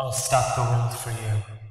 I'll stop the world for you.